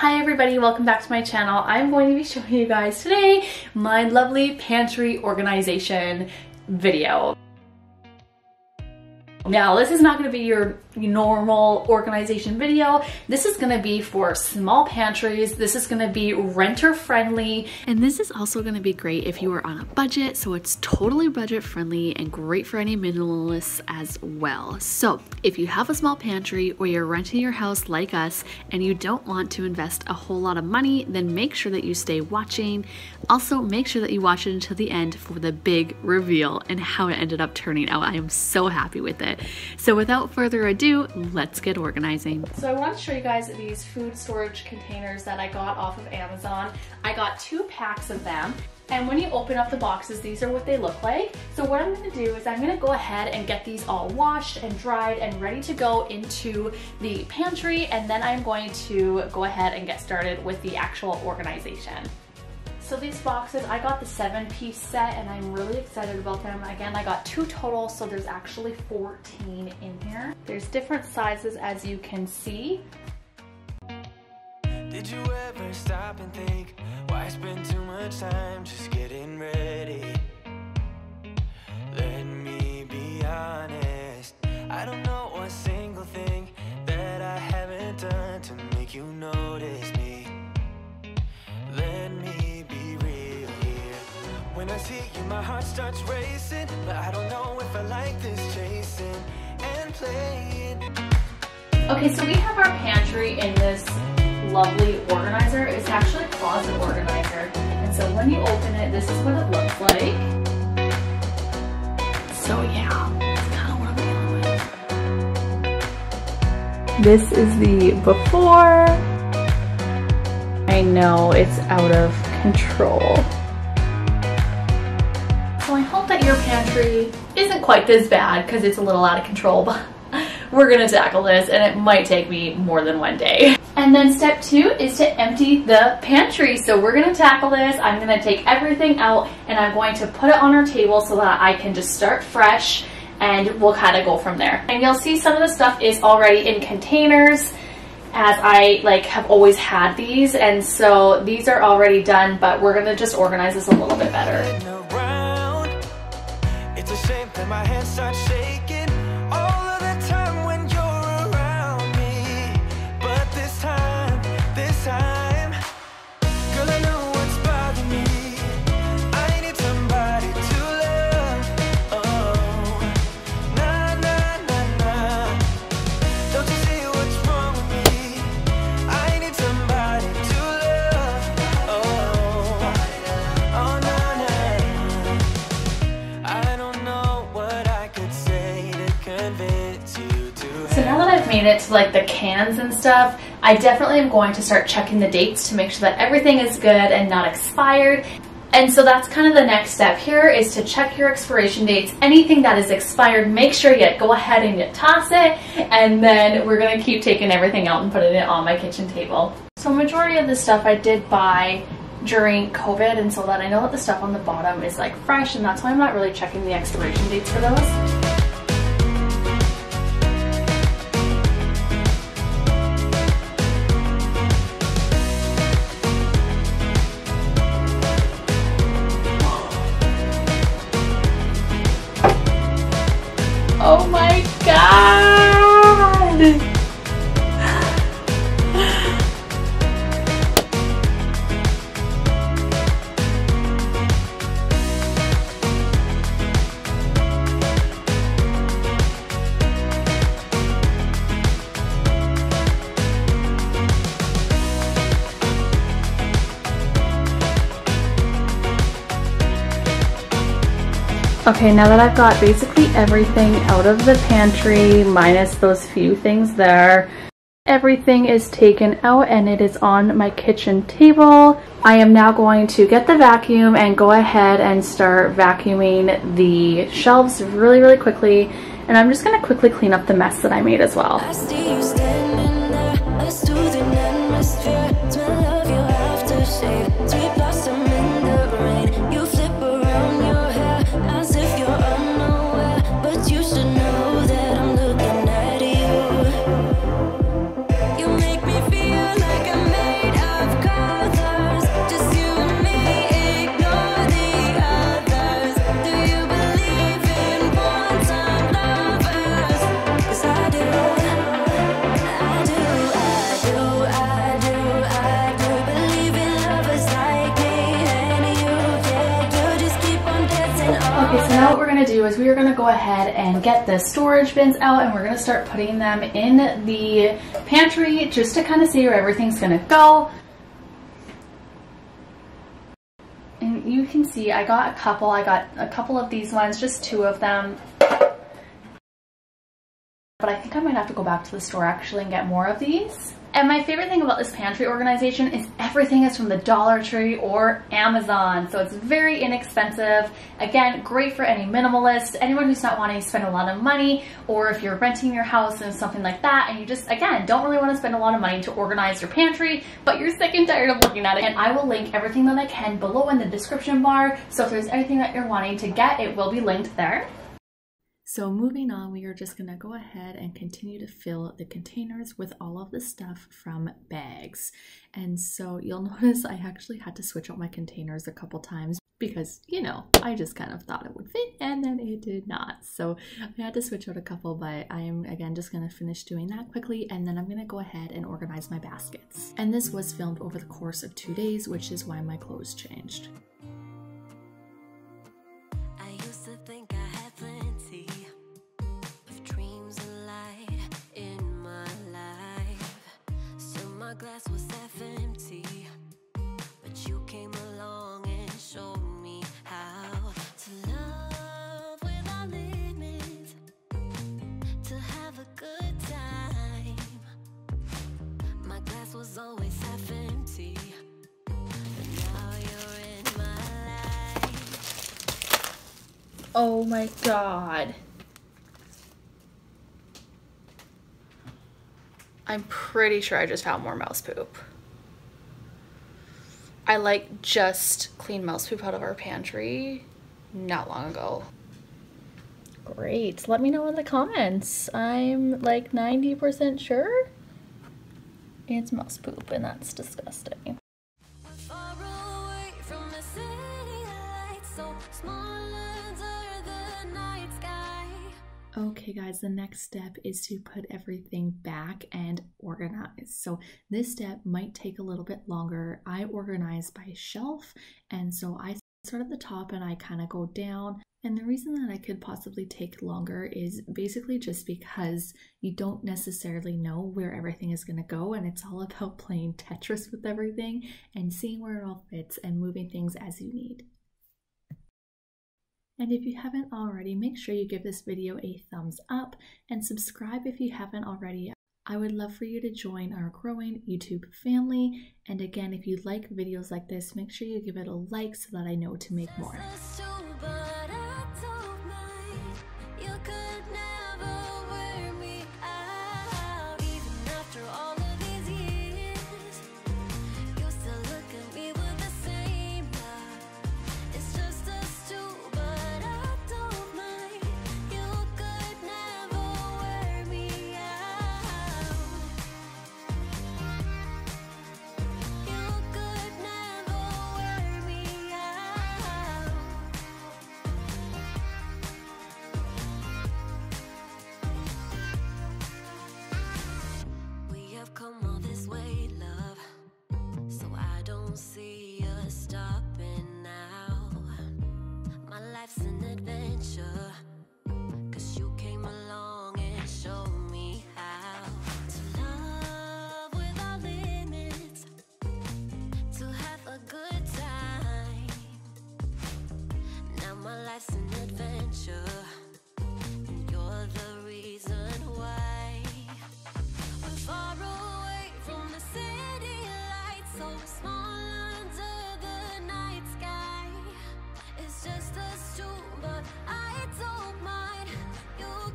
Hi everybody, welcome back to my channel. I'm going to be showing you guys today my lovely pantry organization video. Now, this is not gonna be your normal organization video. This is gonna be for small pantries. This is gonna be renter friendly. And this is also gonna be great if you are on a budget. So it's totally budget friendly and great for any minimalists as well. So if you have a small pantry or you're renting your house like us and you don't want to invest a whole lot of money, then make sure that you stay watching. Also, make sure that you watch it until the end for the big reveal and how it ended up turning out. I am so happy with it. So without further ado, let's get organizing. So I want to show you guys these food storage containers that I got off of Amazon. I got two packs of them. And when you open up the boxes, these are what they look like. So what I'm gonna do is I'm gonna go ahead and get these all washed and dried and ready to go into the pantry. And then I'm going to go ahead and get started with the actual organization. So these boxes, I got the seven piece set and I'm really excited about them. Again, I got two total, so there's actually 14 in here. There's different sizes as you can see. Did you ever stop and think, why spend too much time just getting ready? My heart starts racing, but I don't know if I like this chasing and playing. Okay, so we have our pantry in this lovely organizer. It's actually a closet organizer. And so when you open it, this is what it looks like. So yeah, it's kind of what I'm dealing with. This is the before. I know it's out of control. Your pantry isn't quite this bad because it's a little out of control, but we're gonna tackle this and it might take me more than one day. And then step two is to empty the pantry. So we're gonna tackle this. I'm gonna take everything out and I'm going to put it on our table so that I can just start fresh and we'll kind of go from there. And you'll see some of the stuff is already in containers as I like have always had these and so these are already done but we're gonna just organize this a little bit better. So like the cans and stuff, I definitely am going to start checking the dates to make sure that everything is good and not expired. And so that's kind of the next step here is to check your expiration dates. Anything that is expired, make sure you go ahead and you toss it. And then we're gonna keep taking everything out and putting it on my kitchen table. So majority of the stuff I did buy during COVID and so that I know that the stuff on the bottom is like fresh and that's why I'm not really checking the expiration dates for those. Okay, now that I've got basically everything out of the pantry, minus those few things there, everything is taken out and it is on my kitchen table. I am now going to get the vacuum and go ahead and start vacuuming the shelves really, really quickly. And I'm just gonna quickly clean up the mess that I made as well. What we're gonna do is we are gonna go ahead and get the storage bins out and we're gonna start putting them in the pantry just to kind of see where everything's gonna go. And you can see I got a couple, I got a couple of these ones, just two of them. Think I might have to go back to the store actually and get more of these. And my favorite thing about this pantry organization is everything is from the Dollar Tree or Amazon. So it's very inexpensive. Again, great for any minimalist, anyone who's not wanting to spend a lot of money, or if you're renting your house and something like that, and you just, again, don't really want to spend a lot of money to organize your pantry, but you're sick and tired of looking at it. And I will link everything that I can below in the description bar. So if there's anything that you're wanting to get, it will be linked there. So moving on, we are just gonna go ahead and continue to fill the containers with all of the stuff from bags. And so you'll notice I actually had to switch out my containers a couple times because, you know, I just kind of thought it would fit and then it did not. So I had to switch out a couple, but I'm again just gonna finish doing that quickly and then I'm gonna go ahead and organize my baskets. And this was filmed over the course of two days, which is why my clothes changed. Oh my god. I'm pretty sure I just found more mouse poop. I like just cleaned mouse poop out of our pantry not long ago. Great. Let me know in the comments. I'm like 90% sure it's mouse poop and that's disgusting. Okay guys, the next step is to put everything back and organize. So this step might take a little bit longer. I organize by shelf and so I start at the top and I kind of go down. And the reason that I could possibly take longer is basically just because you don't necessarily know where everything is going to go and it's all about playing Tetris with everything and seeing where it all fits and moving things as you need. And if you haven't already, make sure you give this video a thumbs up and subscribe if you haven't already. I would love for you to join our growing YouTube family. And again, if you like videos like this, make sure you give it a like so that I know to make more.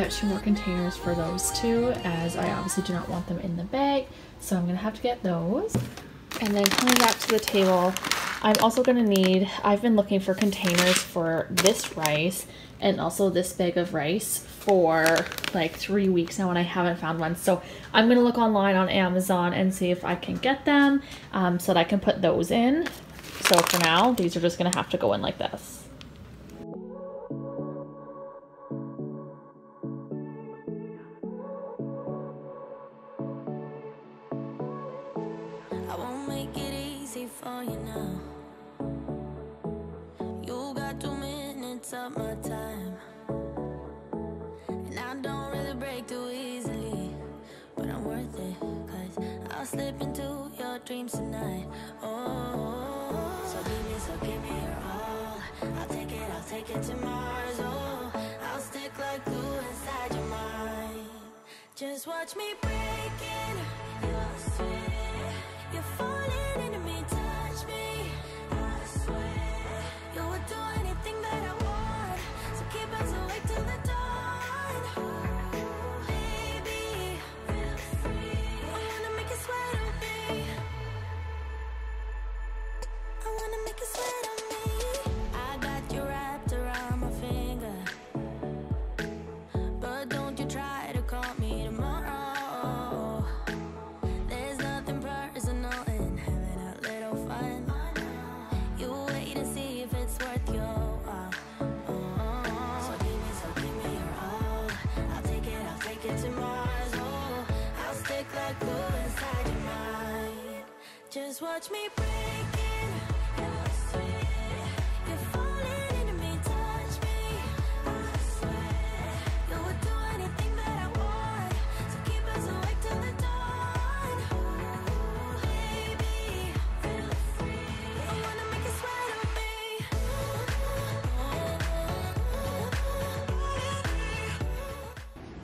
Got two more containers for those two as I obviously do not want them in the bag. So I'm gonna have to get those. And then coming back to the table, I'm also gonna need, I've been looking for containers for this rice and also this bag of rice for like three weeks now and I haven't found one. So I'm gonna look online on Amazon and see if I can get them um, so that I can put those in. So for now, these are just gonna have to go in like this. I'll slip into your dreams tonight. Oh, so give me, so give me your all. I'll take it, I'll take it to Mars. Oh, I'll stick like glue inside your mind. Just watch me break watch me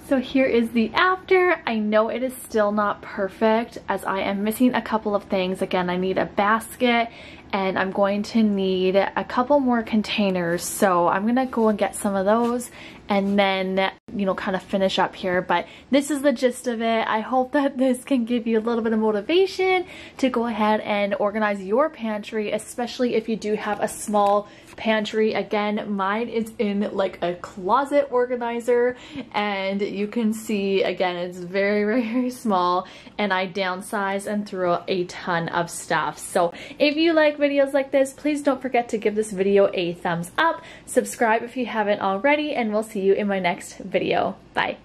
So here is the after. I know it is still not perfect as I am missing a couple of things. Again, I need a basket and I'm going to need a couple more containers. So I'm gonna go and get some of those and then, you know, kind of finish up here. But this is the gist of it. I hope that this can give you a little bit of motivation to go ahead and organize your pantry, especially if you do have a small pantry. Again, mine is in like a closet organizer and you can see, again, it's very, very, very small and I downsize and throw a ton of stuff. So if you like videos like this, please don't forget to give this video a thumbs up, subscribe if you haven't already, and we'll see you in my next video. Bye.